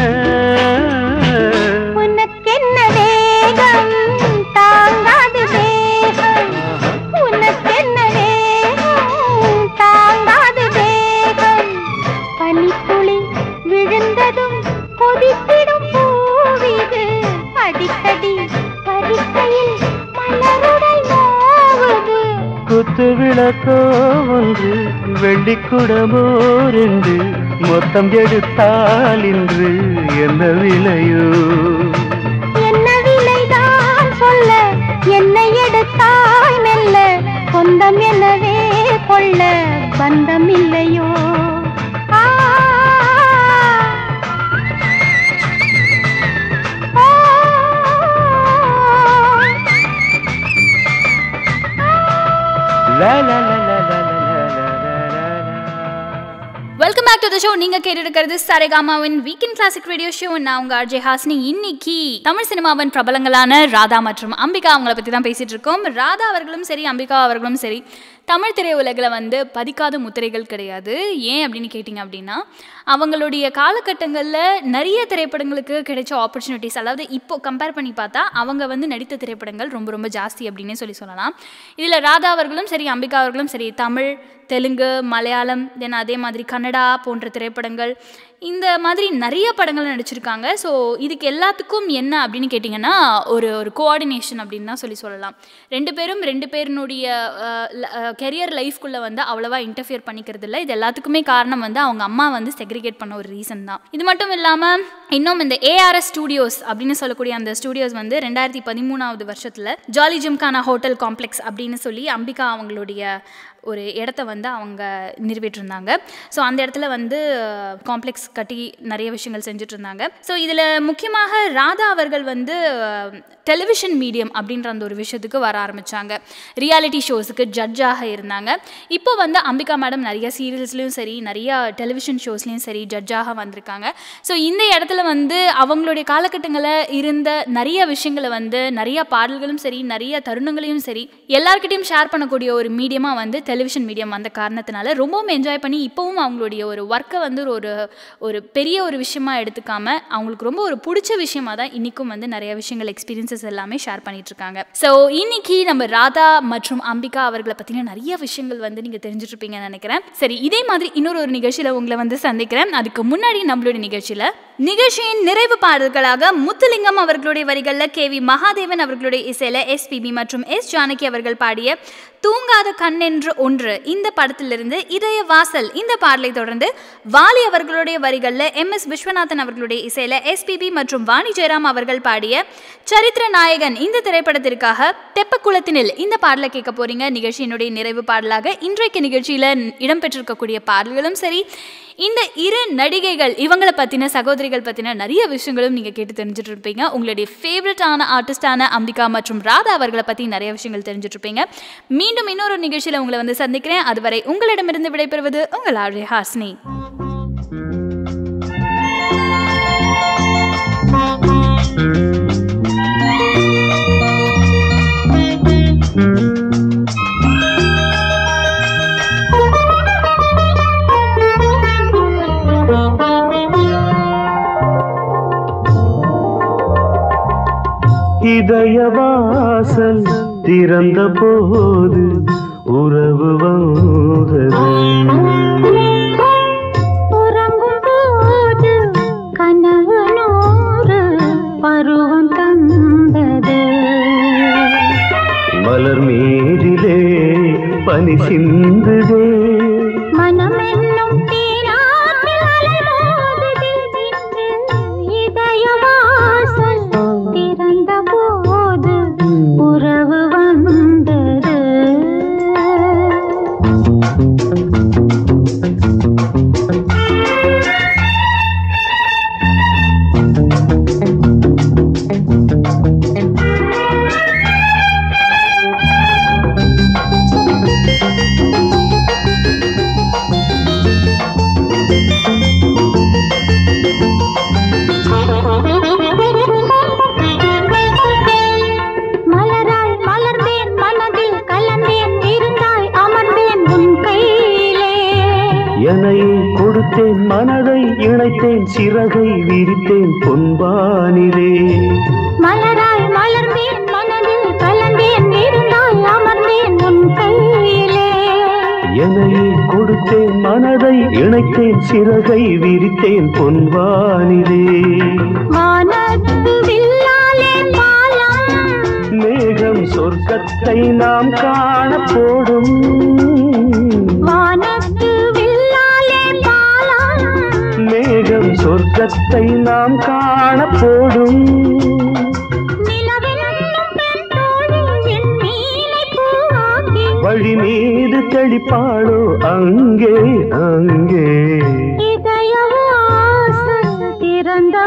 குத்து விளக்கோ ஒன்று வெள்ளிக்குடமோ ரெண்டு மொத்தம் எடுத்தால் இன்று என்ன விலையோ? என்ன விலைதான் சொல்ல என்னை எடுத்தாய் மெல்ல சொந்தம் எனவே கொள்ள பந்தம் இல்லையோ welcome back to the show நீங்க கேட்டு இருக்கிறது சரேகாமாவின் வீக்கெண்ட் கிளாசிக் ரேடியோ ஷோ நான் உங்க அர்ஜய் ஹாஸ்னி இன்னைக்கு தமிழ் சினிமாவின் பிரபலங்களான ராதா மற்றும் அம்பிகா அவங்கள பத்தி தான் பேசிட்டு இருக்கோம் ராதா அவர்களும் சரி அம்பிகா அவர்களும் சரி தமிழ் திரையுலகில் வந்து பதிக்காத முத்திரைகள் கிடையாது. ஏன் அப்படின்னு கேட்டிங்க அப்படின்னா அவங்களுடைய காலகட்டங்களில் நிறைய திரைப்படங்களுக்கு கிடைச்ச ஆப்பர்ச்சுனிட்டிஸ் அதாவது இப்போ கம்பேர் பண்ணி பார்த்தா அவங்க வந்து நடித்த திரைப்படங்கள் ரொம்ப ரொம்ப ஜாஸ்தி அப்படின்னே சொல்லி சொல்லலாம். இதில் ராதா அவர்களும் சரி அம்பிகா அவர்களும் சரி தமிழ் தெலுங்கு மலையாளம் தென் அதே மாதிரி கன்னடா போன்ற திரைப்படங்கள் இந்த மாதிரி நிறைய படங்கள் நடிச்சிருக்காங்க. ஸோ இதுக்கு எல்லாத்துக்கும் என்ன அப்படின்னு கேட்டிங்கன்னா ஒரு ஒரு கோஆர்டினேஷன் அப்படின்னு தான் சொல்லி சொல்லலாம். ரெண்டு பேரும் ரெண்டு பேரினுடைய கெரியர் லைஃப்குள்ளே வந்து அவ்வளோவா இன்டர்ஃபியர் பண்ணிக்கிறது இல்லை. இது எல்லாத்துக்குமே காரணம் வந்து அவங்க அம்மா வந்து செக்ரிகேட் பண்ண ஒரு ரீசன் தான். இது மட்டும் இல்லாமல் இன்னும் இந்த ஏஆர்எஸ் ஸ்டூடியோஸ் அப்படின்னு சொல்லக்கூடிய அந்த ஸ்டூடியோஸ் வந்து ரெண்டாயிரத்தி பதிமூணாவது வருஷத்தில் ஜாலி ஜிம்கானா ஹோட்டல் காம்ப்ளெக்ஸ் அப்படின்னு சொல்லி அம்பிகா அவங்களுடைய ஒரு இடத்த வந்து அவங்க நிறைவேற்றிருந்தாங்க. ஸோ அந்த இடத்துல வந்து காம்ப்ளெக்ஸ் கட்டி நிறைய விஷயங்கள் செஞ்சுட்டு இருந்தாங்க ஸோ இதில் முக்கியமாக ராதா அவர்கள் வந்து டெலிவிஷன் மீடியம் அப்படின்ற அந்த ஒரு விஷயத்துக்கு வர ஆரம்பித்தாங்க ரியாலிட்டி ஷோஸுக்கு ஜட்ஜாக இருந்தாங்க. இப்போ வந்து அம்பிகா மேடம் நிறைய சீரியல்ஸ்லேயும் சரி நிறைய டெலிவிஷன் ஷோஸ்லேயும் சரி ஜட்ஜாக வந்திருக்காங்க. ஸோ இந்த இடத்துல வந்து அவங்களுடைய காலகட்டங்களில் இருந்த நிறைய விஷயங்களை வந்து நிறைய பாடல்களும் சரி நிறைய தருணங்களையும் சரி எல்லாருக்கிட்டையும் ஷேர் பண்ணக்கூடிய ஒரு மீடியமாக வந்து டெலிவிஷன் மீடியம் வந்த காரணத்தினால ரொம்பவும் என்ஜாய் பண்ணி இப்போவும் அவங்களுடைய ஒரு ஒர்க்கை வந்து ஒரு ஒரு பெரிய ஒரு விஷயமா எடுத்துக்காமல் அவங்களுக்கு ரொம்ப ஒரு பிடிச்ச விஷயமா தான் இன்றைக்கும் வந்து நிறைய விஷயங்கள் எக்ஸ்பீரியன்ஸ் எக்ஸ்பீரியன்சஸ் எல்லாமே ஷேர் பண்ணிட்டு இருக்காங்க ஸோ இன்னைக்கு நம்ம ராதா மற்றும் அம்பிகா அவர்களை பற்றின நிறைய விஷயங்கள் வந்து நீங்கள் தெரிஞ்சுட்டு இருப்பீங்கன்னு நினைக்கிறேன். சரி இதே மாதிரி இன்னொரு ஒரு நிகழ்ச்சியில் உங்களை வந்து சந்திக்கிறேன். அதுக்கு முன்னாடி நம்மளுடைய நிகழ்ச்சியில் நிகழ்ச்சியின் நிறைவு பாடல்களாக முத்துலிங்கம் அவர்களுடைய வரிகளில் கே வி மகாதேவன் அவர்களுடைய இசையில எஸ்பிபி மற்றும் எஸ் ஜானகி அவர்கள் பாடிய தூங்காத கண் என்று ஒன்று இந்த படத்திலிருந்து இதய வாசல் இந்த பாடலை தொடர்ந்து வாலி அவர்களுடைய வரிகளில் எம் எஸ் விஸ்வநாதன் அவர்களுடைய இசையில எஸ்பிபி மற்றும் வாணி ஜெயராம் அவர்கள் பாடிய சரித்திர நாயகன் இந்த திரைப்படத்திற்காக தெப்பக்குளத்தினில் இந்த பாடலை கேட்க போறீங்க. நிகழ்ச்சியினுடைய நிறைவு பாடலாக இன்றைக்கு நிகழ்ச்சியில் இடம்பெற்றிருக்கக்கூடிய பாடல்களும் சரி இந்த இரு நடிகைகள் இவங்களை பற்றின சகோதரிகள் பற்றின நிறைய விஷயங்களும் நீங்கள் கேட்டு தெரிஞ்சுட்டு இருப்பீங்க உங்களுடைய ஃபேவரட்டான ஆர்டிஸ்டான அம்பிகா மற்றும் ராதா அவர்களை பற்றி நிறைய விஷயங்கள் தெரிஞ்சுட்டு இருப்பீங்க மீண்டும் இன்னொரு நிகழ்ச்சியில் உங்களை வந்து சந்திக்கிறேன். அதுவரை உங்களிடமிருந்து விடைபெறுவது உங்கள் ஆர்ஜே ஹாஸ்னி. வாசல் திறந்த போது உறவு வந்தது. பருவம் தந்தது. மலர் மீதிலே பனி சிந்துதே சிறகை விரித்தேன் பொன்பானிலே. மலராய் மலர்ந்தேன் மனதில் கலந்தேன் இருந்தாய் அமர்ந்தேன் உன் கையிலே. எனையை கொடுத்தேன் மனதை இணைத்தேன் சிறகை விரித்தேன் பொன்வானிலே மேகம் சொர்க்கத்தை நாம் காண போடும் வானத்து மேகம் சொர்க்கத்தை நாம் காண போடும் வழி மீது தெளிப்பாளோ அங்கே அங்கே. திறந்த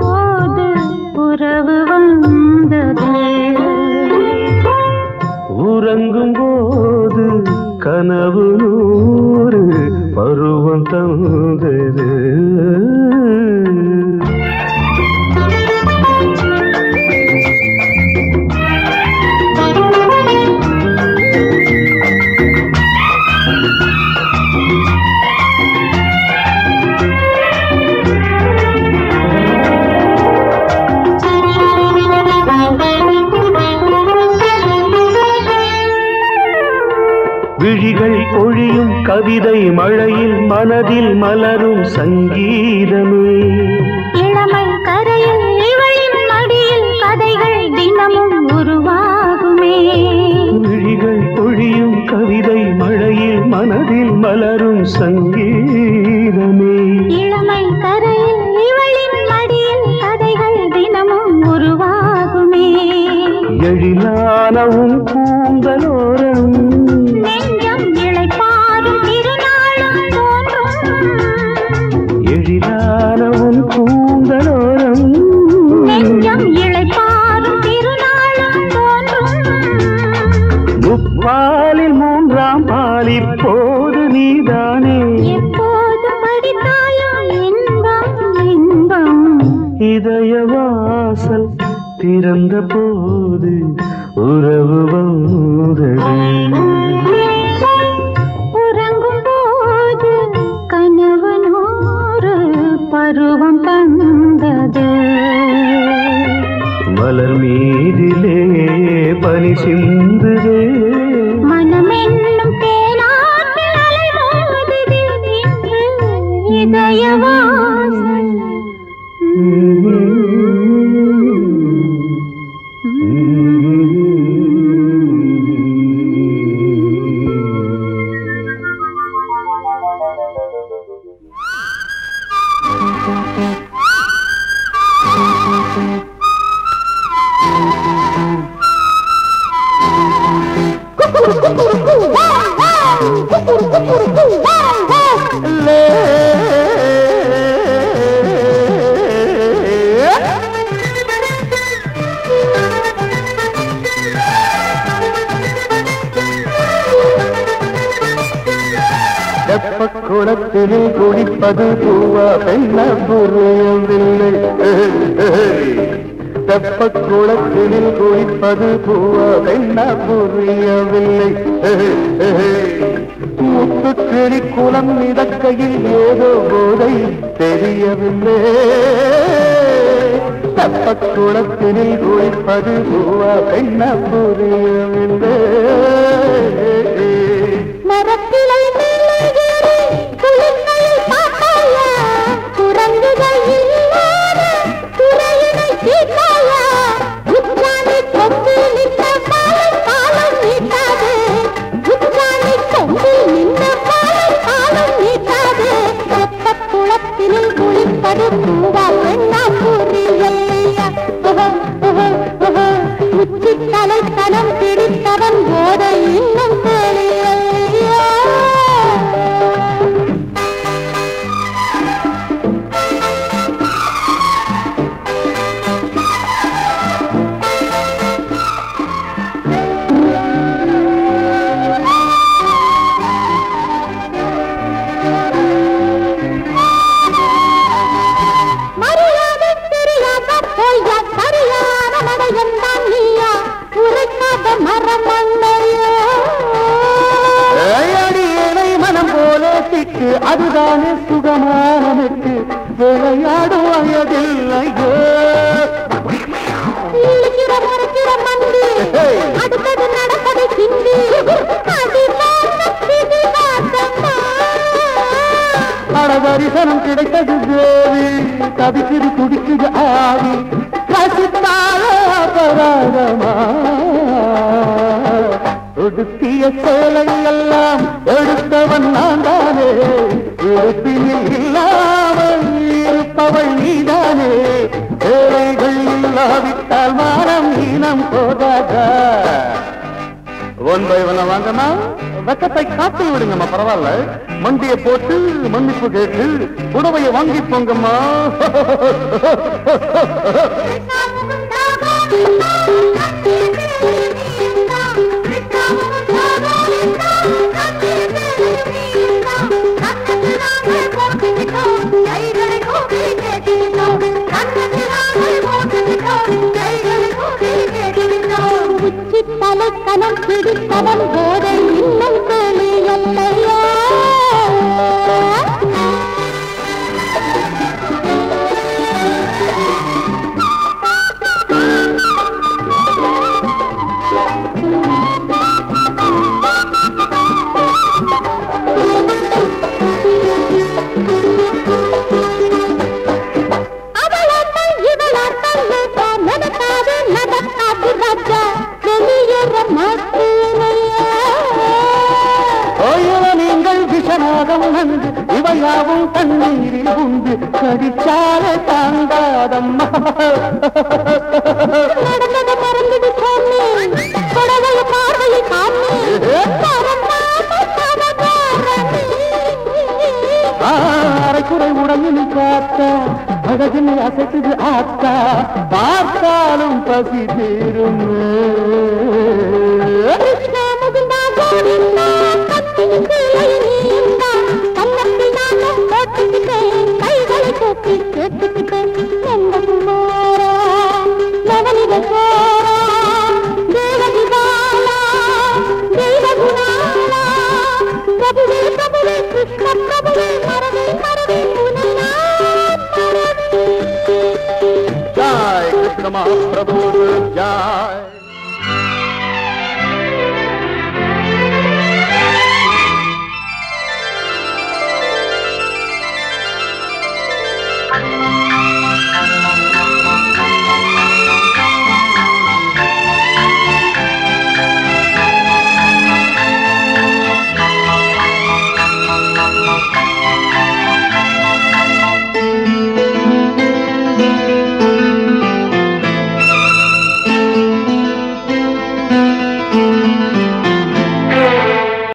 போது உறவு வந்தது. உறங்கும் போது கனவு நூறு பருவம் தந்தது. விழிகள் பொழியும் கவிதை மழையில் மனதில் மலரும் சங்கீதமே. இளமை கரையில் இவளின் மடியில் கதைகள் தினமும் உருவாகுமே. விழிகள் பொழியும் கவிதை மழையில் மனதில் மலரும் சங்கீதமே. இளமை கரையில் இவளின் மடியில் கதைகள் தினமும் உருவாகுமே. எழிலானவும் போங்கம்மா உச்சி தலைக்கணம் பிடித்தவன் போதை